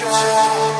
treasure.